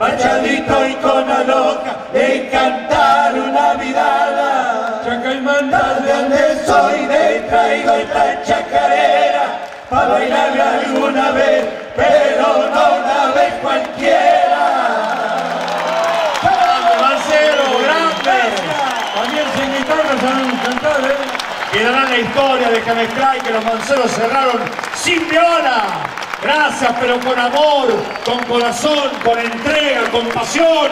Machadito y Cona Loca, encantar una vidala. Chacaimanda, de donde soy, de traigo esta chacarera, pa' bailar alguna vez, pero no una vez cualquiera. ¡Grande, Marcelo, grande! También sin guitarra saben cantar, ¿eh? Quedará la historia de Jamescray que los manceros cerraron sin viola. Gracias, pero con amor, con corazón, con entrega con pasión,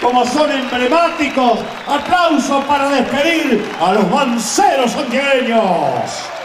como son emblemáticos. Aplausos para despedir a los manceros santiagueños.